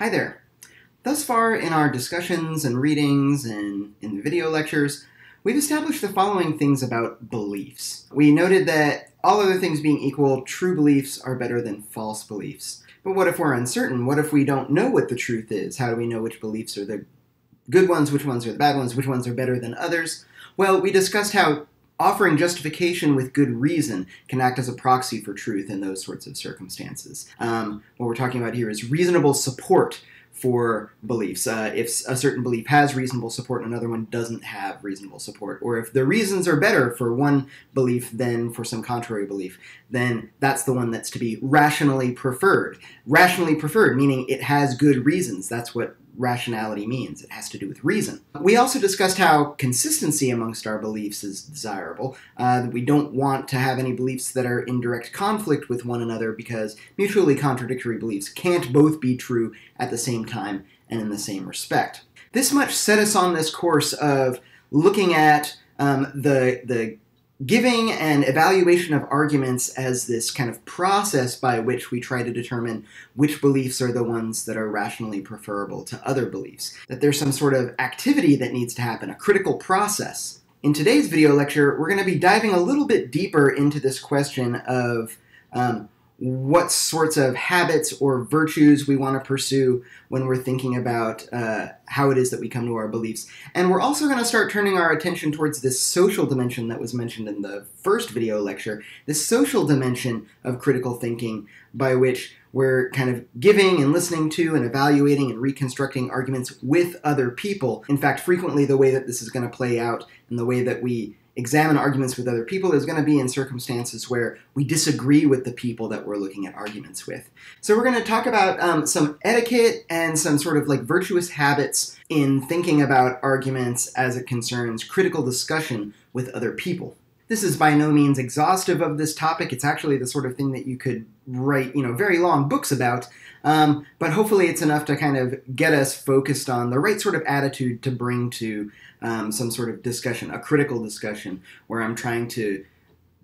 Hi there. Thus far in our discussions and readings and in the video lectures, we've established the following things about beliefs. We noted that all other things being equal, true beliefs are better than false beliefs. But what if we're uncertain? What if we don't know what the truth is? How do we know which beliefs are the good ones, which ones are the bad ones, which ones are better than others? Well, we discussed how offering justification with good reason can act as a proxy for truth in those sorts of circumstances. Um, what we're talking about here is reasonable support for beliefs. Uh, if a certain belief has reasonable support and another one doesn't have reasonable support, or if the reasons are better for one belief than for some contrary belief, then that's the one that's to be rationally preferred. Rationally preferred, meaning it has good reasons. That's what rationality means. It has to do with reason. We also discussed how consistency amongst our beliefs is desirable. Uh, we don't want to have any beliefs that are in direct conflict with one another because mutually contradictory beliefs can't both be true at the same time and in the same respect. This much set us on this course of looking at um, the the giving and evaluation of arguments as this kind of process by which we try to determine which beliefs are the ones that are rationally preferable to other beliefs. That there's some sort of activity that needs to happen, a critical process. In today's video lecture, we're going to be diving a little bit deeper into this question of um, what sorts of habits or virtues we want to pursue when we're thinking about uh, how it is that we come to our beliefs. And we're also going to start turning our attention towards this social dimension that was mentioned in the first video lecture, this social dimension of critical thinking by which we're kind of giving and listening to and evaluating and reconstructing arguments with other people. In fact, frequently the way that this is going to play out and the way that we examine arguments with other people is going to be in circumstances where we disagree with the people that we're looking at arguments with. So we're going to talk about um, some etiquette and some sort of like virtuous habits in thinking about arguments as it concerns critical discussion with other people. This is by no means exhaustive of this topic. It's actually the sort of thing that you could write, you know, very long books about. Um, but hopefully, it's enough to kind of get us focused on the right sort of attitude to bring to um, some sort of discussion, a critical discussion, where I'm trying to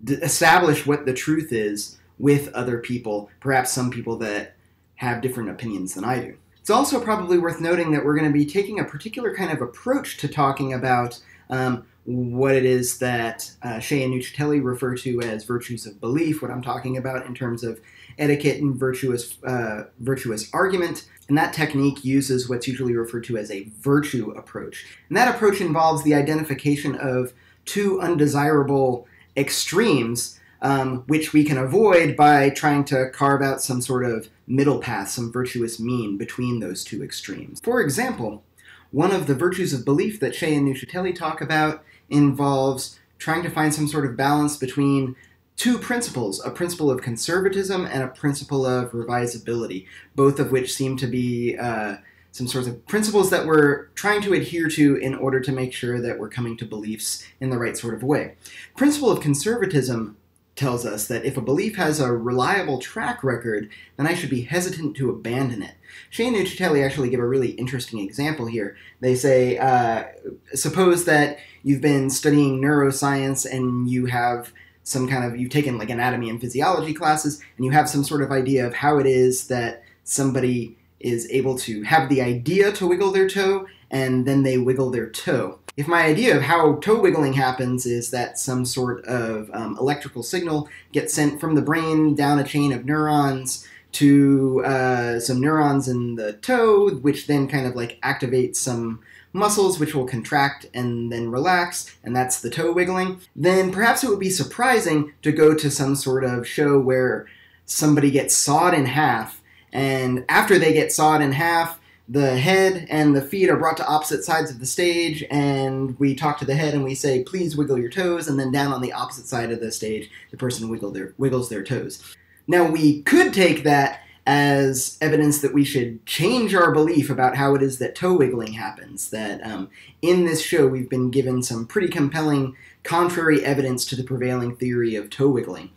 d- establish what the truth is with other people, perhaps some people that have different opinions than I do. It's also probably worth noting that we're going to be taking a particular kind of approach to talking about um, what it is that uh, Shea and Nuccitelli refer to as virtues of belief, what I'm talking about in terms of etiquette and virtuous, uh, virtuous argument. And that technique uses what's usually referred to as a virtue approach. And that approach involves the identification of two undesirable extremes, um, which we can avoid by trying to carve out some sort of middle path, some virtuous mean between those two extremes. For example, one of the virtues of belief that Shea and Nuccitelli talk about involves trying to find some sort of balance between two principles a principle of conservatism and a principle of revisability, both of which seem to be uh, some sorts of principles that we're trying to adhere to in order to make sure that we're coming to beliefs in the right sort of way. Principle of conservatism tells us that if a belief has a reliable track record, then I should be hesitant to abandon it. Shea and Nuccitelli actually give a really interesting example here. They say, uh, suppose that you've been studying neuroscience and you have some kind of you've taken like anatomy and physiology classes and you have some sort of idea of how it is that somebody is able to have the idea to wiggle their toe and then they wiggle their toe. If my idea of how toe wiggling happens is that some sort of um, electrical signal gets sent from the brain down a chain of neurons to uh, some neurons in the toe, which then kind of like activates some muscles which will contract and then relax, and that's the toe wiggling, then perhaps it would be surprising to go to some sort of show where somebody gets sawed in half, and after they get sawed in half, the head and the feet are brought to opposite sides of the stage, and we talk to the head and we say, "Please wiggle your toes," and then down on the opposite side of the stage, the person wiggle their, wiggles their toes. Now we could take that as evidence that we should change our belief about how it is that toe wiggling happens. That um, in this show we've been given some pretty compelling contrary evidence to the prevailing theory of toe wiggling.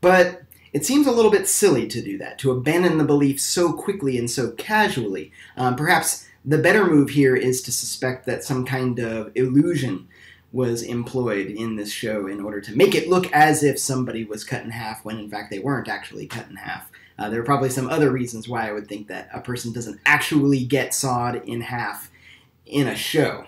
But it seems a little bit silly to do that, to abandon the belief so quickly and so casually. Um, perhaps the better move here is to suspect that some kind of illusion was employed in this show in order to make it look as if somebody was cut in half when in fact they weren't actually cut in half. Uh, there are probably some other reasons why I would think that a person doesn't actually get sawed in half in a show.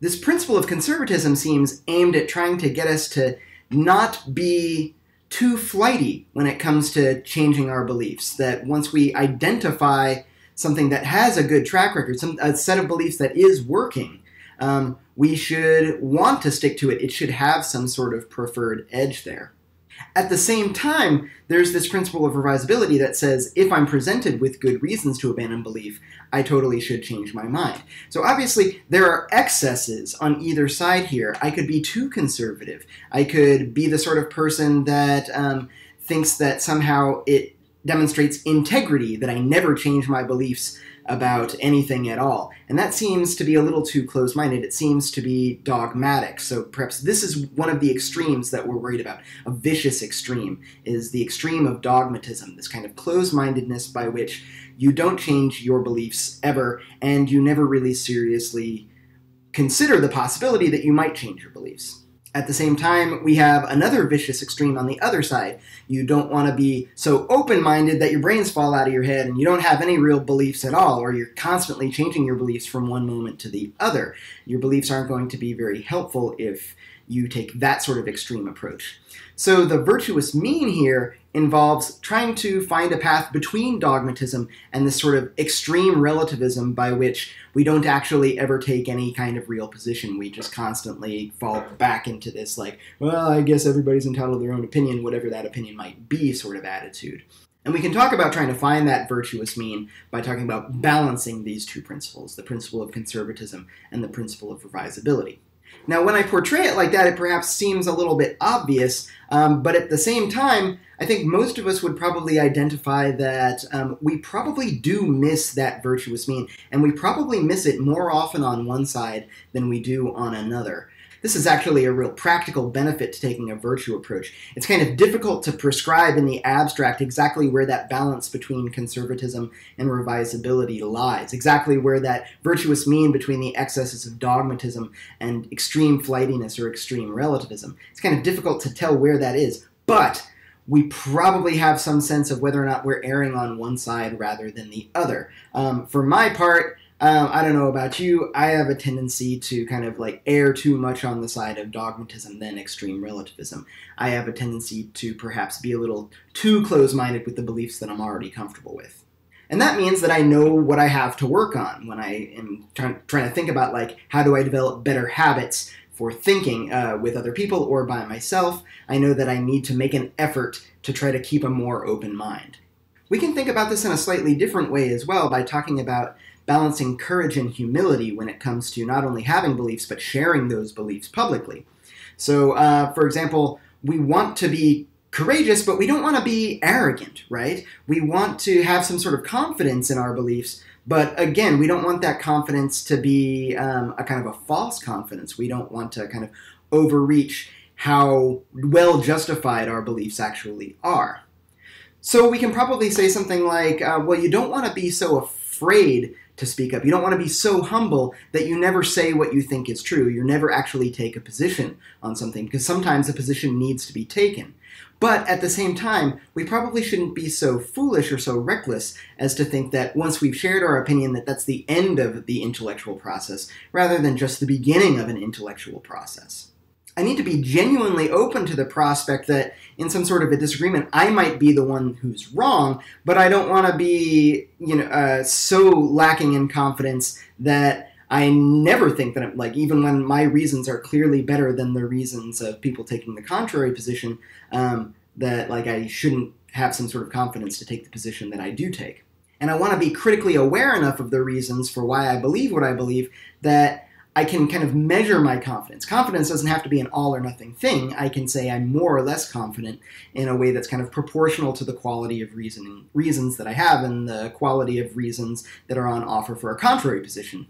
This principle of conservatism seems aimed at trying to get us to not be too flighty when it comes to changing our beliefs. That once we identify something that has a good track record, some, a set of beliefs that is working, um, we should want to stick to it. It should have some sort of preferred edge there. At the same time, there's this principle of revisability that says if I'm presented with good reasons to abandon belief, I totally should change my mind. So obviously, there are excesses on either side here. I could be too conservative. I could be the sort of person that um, thinks that somehow it demonstrates integrity that I never change my beliefs about anything at all. And that seems to be a little too close minded. It seems to be dogmatic. So perhaps this is one of the extremes that we're worried about. A vicious extreme is the extreme of dogmatism, this kind of closed mindedness by which you don't change your beliefs ever and you never really seriously consider the possibility that you might change your beliefs. At the same time, we have another vicious extreme on the other side. You don't want to be so open minded that your brains fall out of your head and you don't have any real beliefs at all, or you're constantly changing your beliefs from one moment to the other. Your beliefs aren't going to be very helpful if you take that sort of extreme approach. So the virtuous mean here involves trying to find a path between dogmatism and this sort of extreme relativism by which we don't actually ever take any kind of real position. We just constantly fall back into this, like, well, I guess everybody's entitled to their own opinion, whatever that opinion might be, sort of attitude. And we can talk about trying to find that virtuous mean by talking about balancing these two principles the principle of conservatism and the principle of revisability. Now, when I portray it like that, it perhaps seems a little bit obvious, um, but at the same time, I think most of us would probably identify that um, we probably do miss that virtuous mean, and we probably miss it more often on one side than we do on another. This is actually a real practical benefit to taking a virtue approach. It's kind of difficult to prescribe in the abstract exactly where that balance between conservatism and revisability lies, exactly where that virtuous mean between the excesses of dogmatism and extreme flightiness or extreme relativism. It's kind of difficult to tell where that is, but we probably have some sense of whether or not we're erring on one side rather than the other. Um, for my part, um, I don't know about you. I have a tendency to kind of like err too much on the side of dogmatism than extreme relativism. I have a tendency to perhaps be a little too close minded with the beliefs that I'm already comfortable with. And that means that I know what I have to work on when I am trying, trying to think about like how do I develop better habits for thinking uh, with other people or by myself. I know that I need to make an effort to try to keep a more open mind. We can think about this in a slightly different way as well by talking about balancing courage and humility when it comes to not only having beliefs but sharing those beliefs publicly. So, uh, for example, we want to be courageous, but we don't want to be arrogant, right? We want to have some sort of confidence in our beliefs, but again, we don't want that confidence to be um, a kind of a false confidence. We don't want to kind of overreach how well justified our beliefs actually are. So we can probably say something like, uh, well, you don't want to be so afraid to speak up. You don't want to be so humble that you never say what you think is true. You never actually take a position on something because sometimes a position needs to be taken. But at the same time, we probably shouldn't be so foolish or so reckless as to think that once we've shared our opinion that that's the end of the intellectual process rather than just the beginning of an intellectual process. I need to be genuinely open to the prospect that in some sort of a disagreement, I might be the one who's wrong, but I don't want to be, you know, uh, so lacking in confidence that I never think that, I'm, like, even when my reasons are clearly better than the reasons of people taking the contrary position, um, that, like, I shouldn't have some sort of confidence to take the position that I do take. And I want to be critically aware enough of the reasons for why I believe what I believe that I can kind of measure my confidence. Confidence doesn't have to be an all or nothing thing. I can say I'm more or less confident in a way that's kind of proportional to the quality of reasoning, reasons that I have and the quality of reasons that are on offer for a contrary position.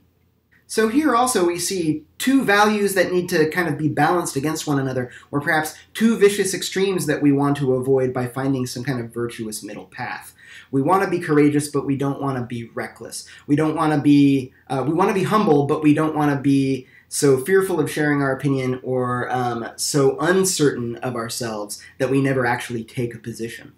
So here also we see two values that need to kind of be balanced against one another, or perhaps two vicious extremes that we want to avoid by finding some kind of virtuous middle path. We want to be courageous, but we don't want to be reckless. We don't want to be, uh, we want to be humble, but we don't want to be so fearful of sharing our opinion or um, so uncertain of ourselves that we never actually take a position.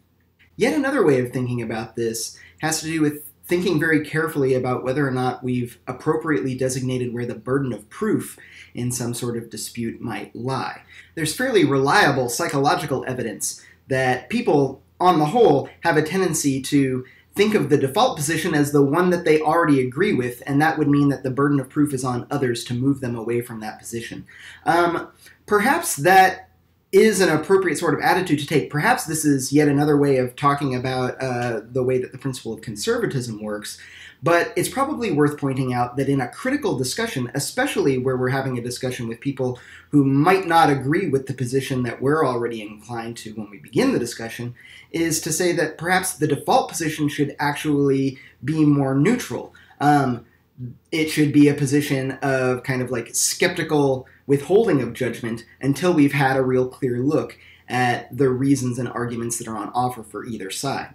Yet another way of thinking about this has to do with thinking very carefully about whether or not we've appropriately designated where the burden of proof in some sort of dispute might lie. There's fairly reliable psychological evidence that people, on the whole, have a tendency to think of the default position as the one that they already agree with, and that would mean that the burden of proof is on others to move them away from that position. Um, perhaps that is an appropriate sort of attitude to take. Perhaps this is yet another way of talking about uh, the way that the principle of conservatism works. But it's probably worth pointing out that in a critical discussion, especially where we're having a discussion with people who might not agree with the position that we're already inclined to when we begin the discussion, is to say that perhaps the default position should actually be more neutral. Um, it should be a position of kind of like skeptical withholding of judgment until we've had a real clear look at the reasons and arguments that are on offer for either side.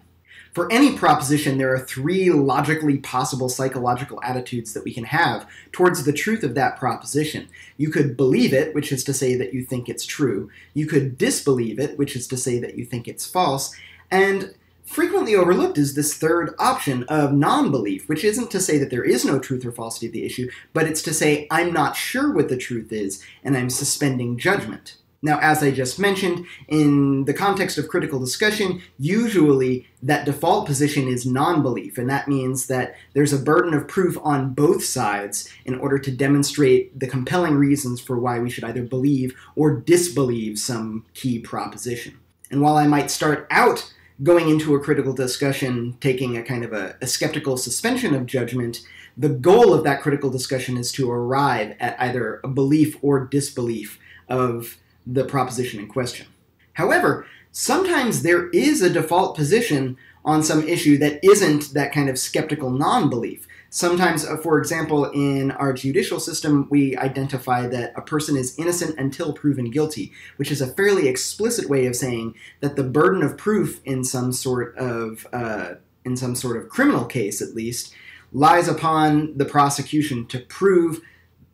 For any proposition, there are three logically possible psychological attitudes that we can have towards the truth of that proposition. You could believe it, which is to say that you think it's true. You could disbelieve it, which is to say that you think it's false. And frequently overlooked is this third option of non belief, which isn't to say that there is no truth or falsity of the issue, but it's to say I'm not sure what the truth is and I'm suspending judgment. Now, as I just mentioned, in the context of critical discussion, usually that default position is non belief, and that means that there's a burden of proof on both sides in order to demonstrate the compelling reasons for why we should either believe or disbelieve some key proposition. And while I might start out going into a critical discussion taking a kind of a, a, skeptical suspension of judgment, the goal of that critical discussion is to arrive at either a belief or disbelief of the proposition in question. However, sometimes there is a default position on some issue that isn't that kind of skeptical non belief. Sometimes, uh, for example, in our judicial system, we identify that a person is innocent until proven guilty, which is a fairly explicit way of saying that the burden of proof in some sort of uh, in some sort of criminal case, at least, lies upon the prosecution to prove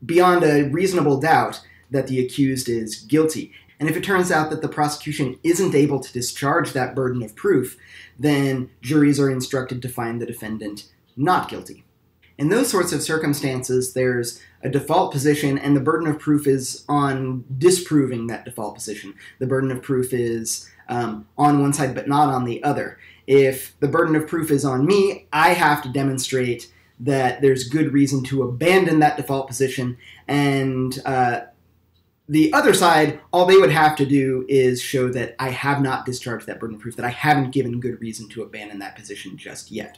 beyond a reasonable doubt that the accused is guilty. And if it turns out that the prosecution isn't able to discharge that burden of proof, then juries are instructed to find the defendant not guilty. In those sorts of circumstances, there's a default position, and the burden of proof is on disproving that default position. The burden of proof is um, on one side but not on the other. If the burden of proof is on me, I have to demonstrate that there's good reason to abandon that default position, and uh, the other side, all they would have to do is show that I have not discharged that burden of proof, that I haven't given good reason to abandon that position just yet.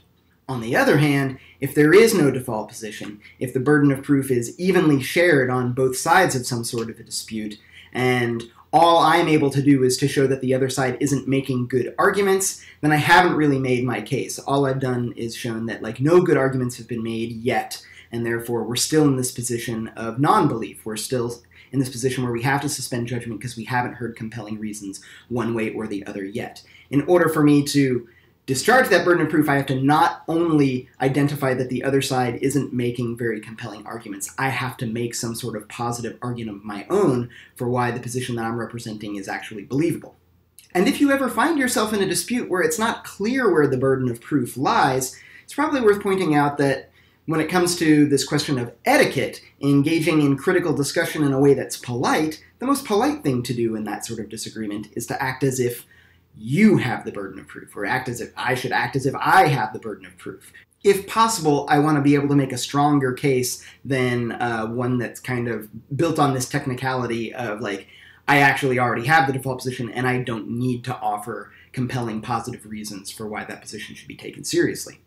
On the other hand, if there is no default position, if the burden of proof is evenly shared on both sides of some sort of a dispute, and all I'm able to do is to show that the other side isn't making good arguments, then I haven't really made my case. All I've done is shown that like no good arguments have been made yet, and therefore we're still in this position of non-belief. We're still in this position where we have to suspend judgment because we haven't heard compelling reasons one way or the other yet. In order for me to discharge that burden of proof, I have to not only identify that the other side isn't making very compelling arguments, I have to make some sort of positive argument of my own for why the position that I'm representing is actually believable. And if you ever find yourself in a dispute where it's not clear where the burden of proof lies, it's probably worth pointing out that when it comes to this question of etiquette, engaging in critical discussion in a way that's polite, the most polite thing to do in that sort of disagreement is to act as if you have the burden of proof, or act as if I should act as if I have the burden of proof. If possible, I want to be able to make a stronger case than uh, one that's kind of built on this technicality of like, I actually already have the default position and I don't need to offer compelling positive reasons for why that position should be taken seriously.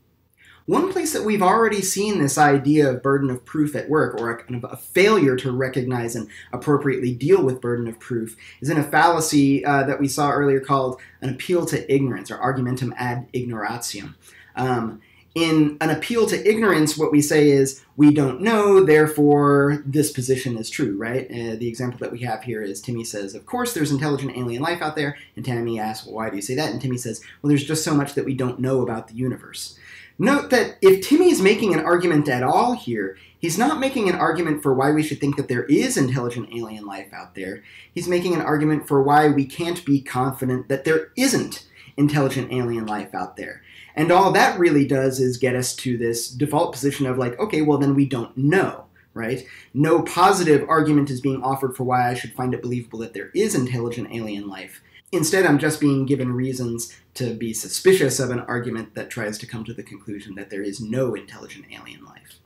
One place that we've already seen this idea of burden of proof at work, or a, kind of a failure to recognize and appropriately deal with burden of proof, is in a fallacy uh, that we saw earlier called an appeal to ignorance, or argumentum ad ignorantiam. Um, in an appeal to ignorance, what we say is, we don't know, therefore this position is true, right? Uh, the example that we have here is Timmy says, Of course, there's intelligent alien life out there. And Timmy asks, well, Why do you say that? And Timmy says, Well, there's just so much that we don't know about the universe. Note that if Timmy is making an argument at all here, he's not making an argument for why we should think that there is intelligent alien life out there. He's making an argument for why we can't be confident that there isn't intelligent alien life out there. And all that really does is get us to this default position of like, okay, well, then we don't know, right? No positive argument is being offered for why I should find it believable that there is intelligent alien life. Instead, I'm just being given reasons to be suspicious of an argument that tries to come to the conclusion that there is no intelligent alien life.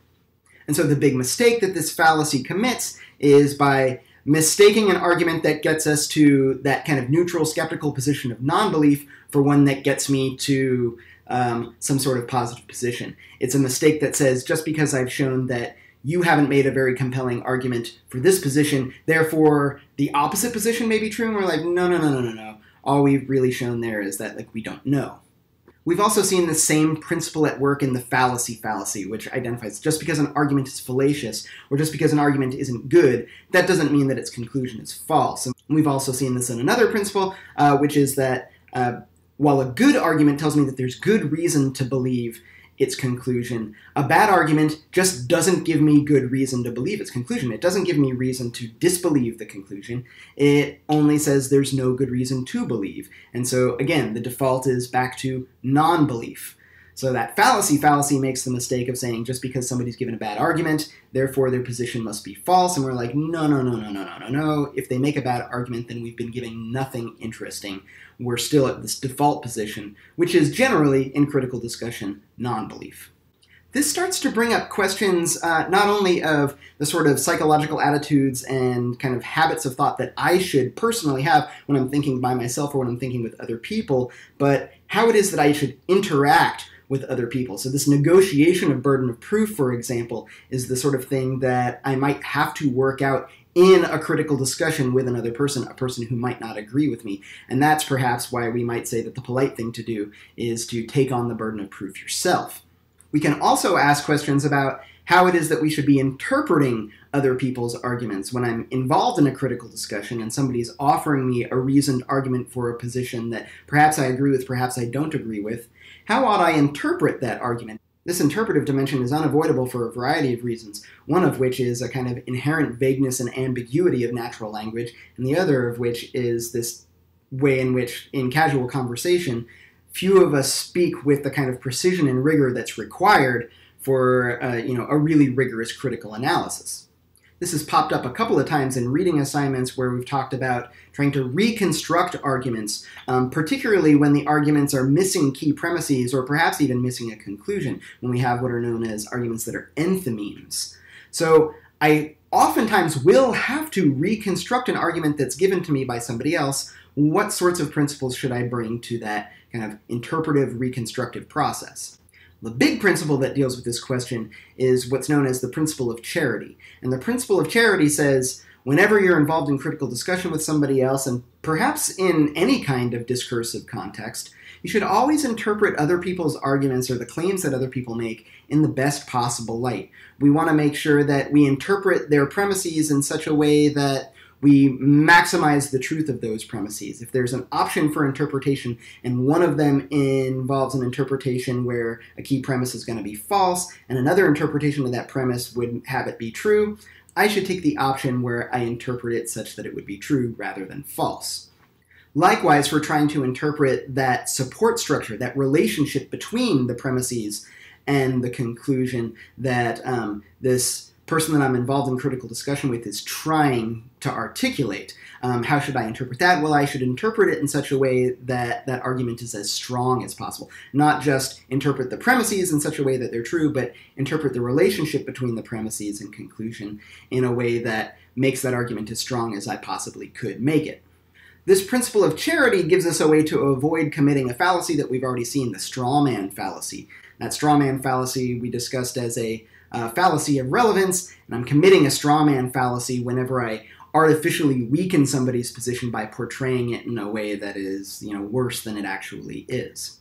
And so the big mistake that this fallacy commits is by mistaking an argument that gets us to that kind of neutral, skeptical position of non belief for one that gets me to um, some sort of positive position. It's a mistake that says just because I've shown that you haven't made a very compelling argument for this position, therefore the opposite position may be true. And we're like, no, no, no, no, no, no. All we've really shown there is that like we don't know. We've also seen the same principle at work in the fallacy fallacy, which identifies just because an argument is fallacious or just because an argument isn't good, that doesn't mean that its conclusion is false. And we've also seen this in another principle, uh, which is that uh, while a good argument tells me that there's good reason to believe its conclusion. A bad argument just doesn't give me good reason to believe its conclusion. It doesn't give me reason to disbelieve the conclusion. It only says there's no good reason to believe. And so, again, the default is back to non belief. So that fallacy fallacy makes the mistake of saying just because somebody's given a bad argument, therefore their position must be false. And we're like, no, no, no, no, no, no, no, no. If they make a bad argument, then we've been giving nothing interesting. We're still at this default position, which is generally, in critical discussion, non belief. This starts to bring up questions uh, not only of the sort of psychological attitudes and kind of habits of thought that I should personally have when I'm thinking by myself or when I'm thinking with other people, but how it is that I should interact with other people. So, this negotiation of burden of proof, for example, is the sort of thing that I might have to work out in a critical discussion with another person, a person who might not agree with me. And that's perhaps why we might say that the polite thing to do is to take on the burden of proof yourself. We can also ask questions about how it is that we should be interpreting other people's arguments. When I'm involved in a critical discussion and somebody's offering me a reasoned argument for a position that perhaps I agree with, perhaps I don't agree with, how ought I interpret that argument? This interpretive dimension is unavoidable for a variety of reasons, one of which is a kind of inherent vagueness and ambiguity of natural language, and the other of which is this way in which, in casual conversation, few of us speak with the kind of precision and rigor that's required for uh, you know, a really rigorous critical analysis. This has popped up a couple of times in reading assignments where we've talked about trying to reconstruct arguments, um, particularly when the arguments are missing key premises or perhaps even missing a conclusion, when we have what are known as arguments that are enthymemes. So I oftentimes will have to reconstruct an argument that's given to me by somebody else. What sorts of principles should I bring to that kind of interpretive reconstructive process? The big principle that deals with this question is what's known as the principle of charity. And the principle of charity says whenever you're involved in critical discussion with somebody else, and perhaps in any kind of discursive context, you should always interpret other people's arguments or the claims that other people make in the best possible light. We want to make sure that we interpret their premises in such a way that we maximize the truth of those premises. If there's an option for interpretation and one of them involves an interpretation where a key premise is going to be false and another interpretation of that premise would have it be true, I should take the option where I interpret it such that it would be true rather than false. Likewise, for trying to interpret that support structure, that relationship between the premises and the conclusion that um, this person that I'm involved in critical discussion with is trying to articulate. Um, how should I interpret that? Well, I should interpret it in such a way that that argument is as strong as possible. Not just interpret the premises in such a way that they're true, but interpret the relationship between the premises and conclusion in a way that makes that argument as strong as I possibly could make it. This principle of charity gives us a way to avoid committing a fallacy that we've already seen, the straw man fallacy. That straw man fallacy we discussed as a uh, fallacy of relevance, and I'm committing a straw man fallacy whenever I artificially weaken somebody's position by portraying it in a way that is, you know, worse than it actually is.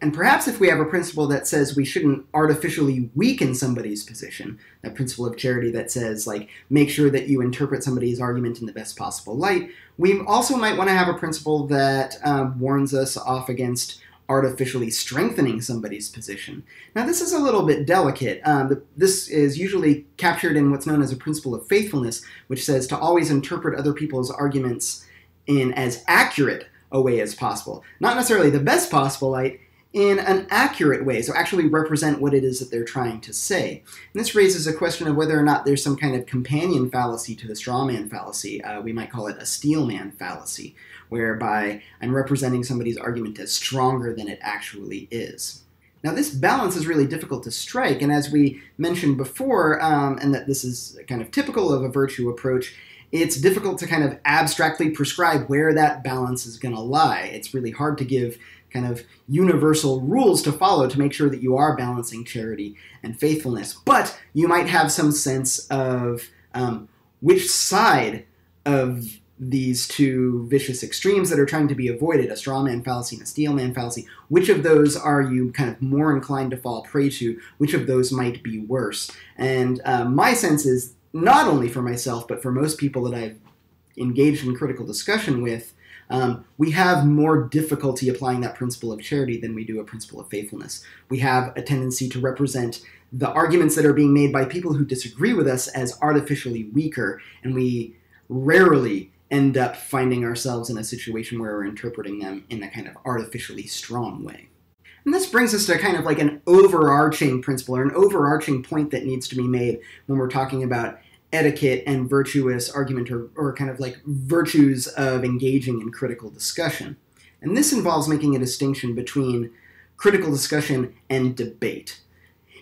And perhaps if we have a principle that says we shouldn't artificially weaken somebody's position, that principle of charity that says, like, make sure that you interpret somebody's argument in the best possible light, we also might want to have a principle that uh, warns us off against artificially strengthening somebody's position. Now, this is a little bit delicate. Um, the, this is usually captured in what's known as a principle of faithfulness, which says to always interpret other people's arguments in as accurate a way as possible. Not necessarily the best possible light, in an accurate way, so actually represent what it is that they're trying to say. And this raises a question of whether or not there's some kind of companion fallacy to the strawman fallacy. Uh, we might call it a steelman fallacy, whereby I'm representing somebody's argument as stronger than it actually is. Now, this balance is really difficult to strike, and as we mentioned before, um, and that this is kind of typical of a virtue approach, it's difficult to kind of abstractly prescribe where that balance is going to lie. It's really hard to give kind of universal rules to follow to make sure that you are balancing charity and faithfulness. But you might have some sense of um, which side of these two vicious extremes that are trying to be avoided a straw man fallacy and a steel man fallacy which of those are you kind of more inclined to fall prey to which of those might be worse and uh, my sense is not only for myself but for most people that i've engaged in critical discussion with um, we have more difficulty applying that principle of charity than we do a principle of faithfulness. We have a tendency to represent the arguments that are being made by people who disagree with us as artificially weaker, and we rarely end up finding ourselves in a situation where we're interpreting them in a kind of artificially strong way. And this brings us to kind of like an overarching principle or an overarching point that needs to be made when we're talking about etiquette and virtuous argument or, or kind of like virtues of engaging in critical discussion. And this involves making a distinction between critical discussion and debate.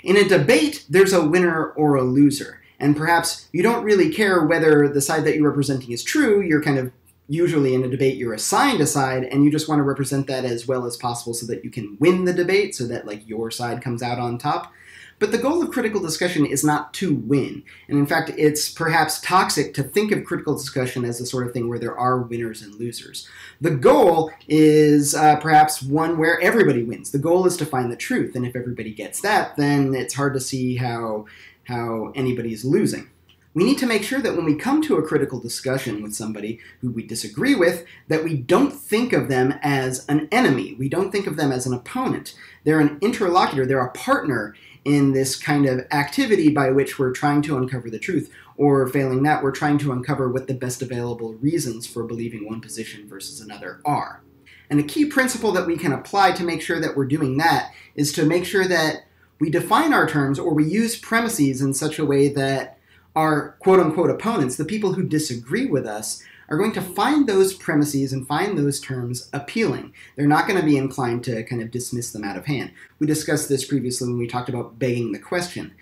In a debate, there's a winner or a loser. And perhaps you don't really care whether the side that you're representing is true. You're kind of usually in a debate, you're assigned a side, and you just want to represent that as well as possible so that you can win the debate, so that like your side comes out on top. But the goal of critical discussion is not to win. And in fact, it's perhaps toxic to think of critical discussion as the sort of thing where there are winners and losers. The goal is uh, perhaps one where everybody wins. The goal is to find the truth. And if everybody gets that, then it's hard to see how, how anybody's losing. We need to make sure that when we come to a critical discussion with somebody who we disagree with, that we don't think of them as an enemy. We don't think of them as an opponent. They're an interlocutor, they're a partner in this kind of activity by which we're trying to uncover the truth, or failing that, we're trying to uncover what the best available reasons for believing one position versus another are. And a key principle that we can apply to make sure that we're doing that is to make sure that we define our terms or we use premises in such a way that our quote unquote opponents, the people who disagree with us, are going to find those premises and find those terms appealing. They're not going to be inclined to kind of dismiss them out of hand. We discussed this previously when we talked about begging the question.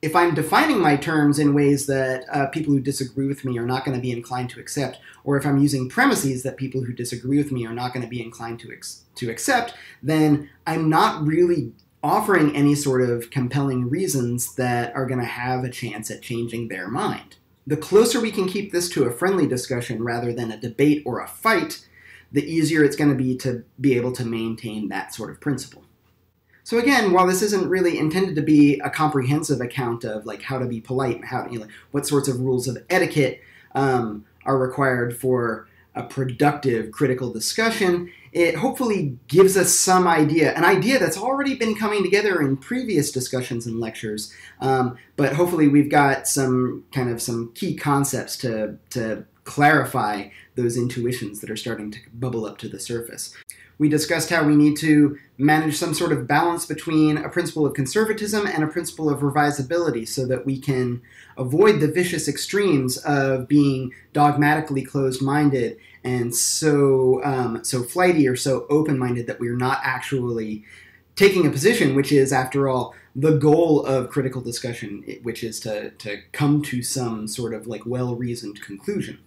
If I'm defining my terms in ways that uh, people who disagree with me are not going to be inclined to accept, or if I'm using premises that people who disagree with me are not going to be inclined to, ex- to accept, then I'm not really offering any sort of compelling reasons that are going to have a chance at changing their mind the closer we can keep this to a friendly discussion rather than a debate or a fight, the easier it's going to be to be able to maintain that sort of principle. So again, while this isn't really intended to be a comprehensive account of like how to be polite, and how you know, what sorts of rules of etiquette um, are required for a productive critical discussion, it hopefully gives us some idea, an idea that's already been coming together in previous discussions and lectures. Um, but hopefully, we've got some kind of some key concepts to to clarify those intuitions that are starting to bubble up to the surface. We discussed how we need to manage some sort of balance between a principle of conservatism and a principle of revisability so that we can avoid the vicious extremes of being dogmatically closed minded and so um, so flighty or so open minded that we're not actually taking a position, which is, after all, the goal of critical discussion, which is to, to come to some sort of like well reasoned conclusion.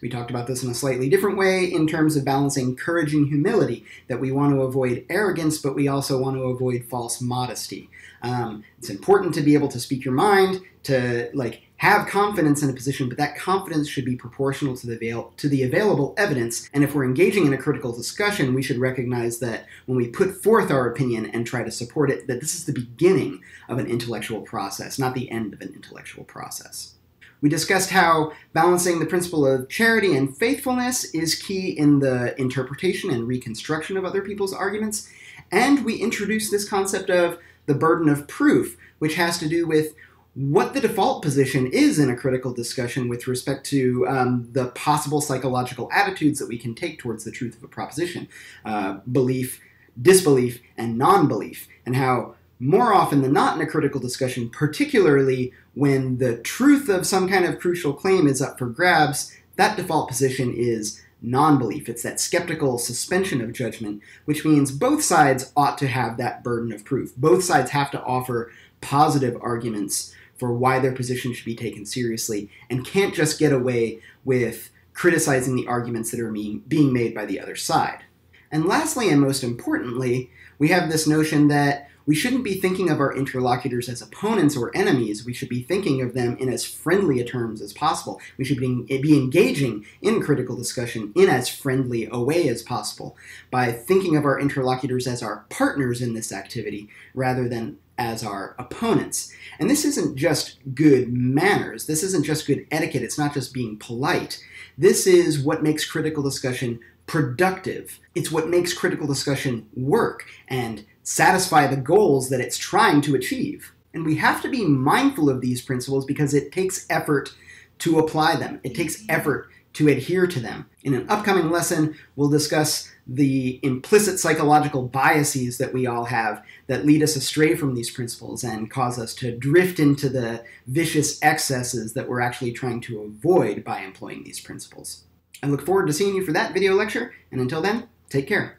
We talked about this in a slightly different way in terms of balancing courage and humility, that we want to avoid arrogance, but we also want to avoid false modesty. Um, it's important to be able to speak your mind, to like have confidence in a position, but that confidence should be proportional to the, avail- to the available evidence. And if we're engaging in a critical discussion, we should recognize that when we put forth our opinion and try to support it, that this is the beginning of an intellectual process, not the end of an intellectual process. We discussed how balancing the principle of charity and faithfulness is key in the interpretation and reconstruction of other people's arguments. And we introduced this concept of the burden of proof, which has to do with what the default position is in a critical discussion with respect to um, the possible psychological attitudes that we can take towards the truth of a proposition uh, belief, disbelief, and non belief, and how more often than not in a critical discussion, particularly when the truth of some kind of crucial claim is up for grabs, that default position is non belief. It's that skeptical suspension of judgment, which means both sides ought to have that burden of proof. Both sides have to offer positive arguments for why their position should be taken seriously and can't just get away with criticizing the arguments that are being, made by the other side. And lastly, and most importantly, we have this notion that we shouldn't be thinking of our interlocutors as opponents or enemies. We should be thinking of them in as friendly a terms as possible. We should be engaging in critical discussion in as friendly a way as possible by thinking of our interlocutors as our partners in this activity rather than as our opponents. And this isn't just good manners. This isn't just good etiquette. It's not just being polite. This is what makes critical discussion productive. It's what makes critical discussion work and satisfy the goals that it's trying to achieve. And we have to be mindful of these principles because it takes effort to apply them. It takes effort to adhere to them. In an upcoming lesson, we'll discuss the implicit psychological biases that we all have that lead us astray from these principles and cause us to drift into the vicious excesses that we're actually trying to avoid by employing these principles. I look forward to seeing you for that video lecture, and until then, take care.